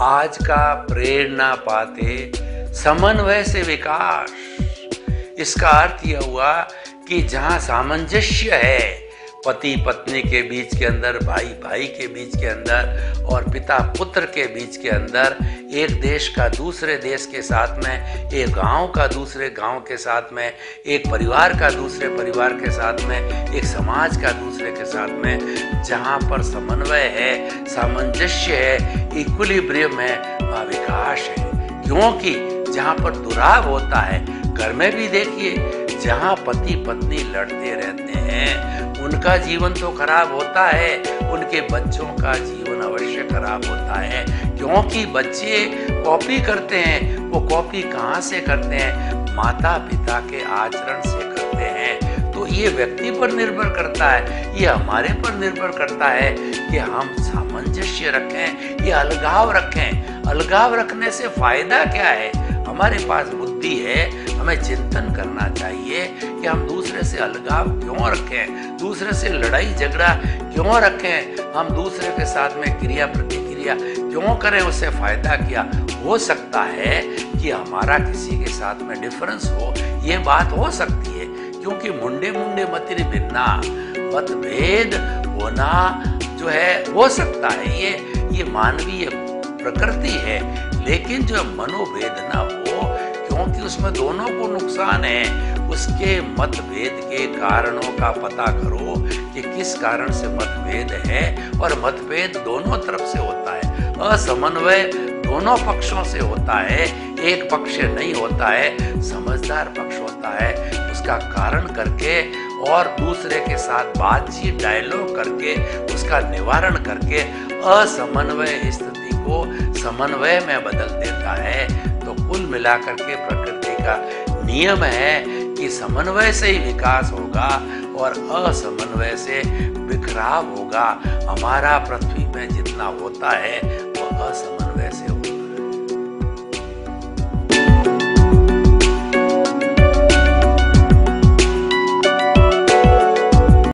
आज का प्रेरणा पाते समन्वय से विकास। इसका अर्थ यह हुआ कि जहाँ सामंजस्य है पति पत्नी के बीच के अंदर, भाई भाई के बीच के अंदर और पिता पुत्र के बीच के अंदर, एक देश का दूसरे देश के साथ में, एक गाँव का दूसरे गाँव के साथ में, एक परिवार का दूसरे परिवार के साथ में, एक समाज का दूसरे के साथ में, जहाँ पर समन्वय है, सामंजस्य है इक्विलिब्रियम है वहाँ विकास है। क्योंकि जहाँ पर दुराव होता है, घर में भी देखिए जहाँ पति पत्नी लड़ते रहते हैं, उनका जीवन तो खराब होता है, उनके बच्चों का जीवन अवश्य खराब होता है। क्योंकि बच्चे कॉपी करते हैं, वो कॉपी कहाँ से करते हैं? माता पिता के आचरण से करते हैं। तो ये व्यक्ति पर निर्भर करता है, ये हमारे पर निर्भर करता है कि हम सामंजस्य रखें, ये अलगाव रखें। अलगाव रखने से फ़ायदा क्या है? हमारे पास बुद्धि है हमें चिंतन करना चाहिए कि हम दूसरे से अलगाव क्यों रखें? दूसरे से लड़ाई झगड़ा क्यों रखें? हम दूसरे के साथ में क्रिया प्रतिक्रिया क्यों करें? उससे फ़ायदा क्या हो सकता है कि हमारा किसी के साथ में डिफरेंस हो? ये बात हो सकती है, क्योंकि मुंडे मुंडे मतिर भिन्ना मतभेद होना जो है, हो सकता है ये। ये मानवीय प्रकृति है, लेकिन जो मनोभेद ना हो क्योंकि उसमें दोनों को नुकसान है, उसके मतभेद के कारणों का पता करो कि किस कारण से मतभेद है और मतभेद दोनों तरफ़ से होता है। असमन्वय दोनों पक्षों से होता है, एक पक्ष नहीं होता है, समझदार पक्ष होता है। उसका कारण करके और दूसरे के साथ बातचीत डायलॉग करके, उसका निवारण करके असमन्वय स्थिति को समन्वय में बदल देता है। कुल मिलाकर के प्रकृति का नियम है कि समन्वय से ही विकास होगा और असमन्वय से बिखराव होगा। हमारा पृथ्वी में जितना होता है वह असमन्वय से